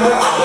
정말